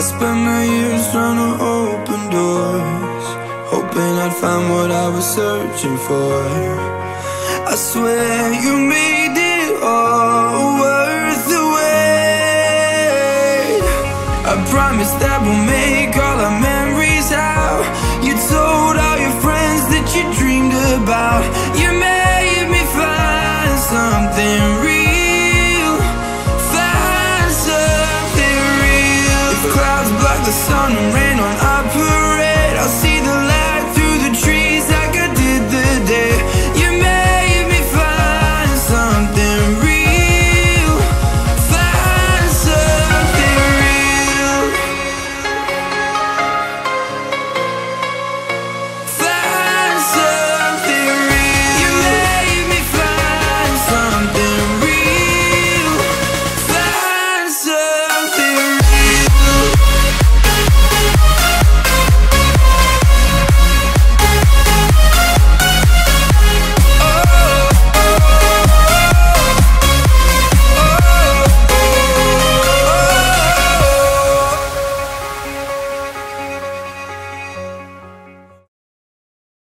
spent my years trying to open doors Hoping I'd find what I was searching for. I swear you made it all worth the wait. I promise that we'll make the sun and rain on us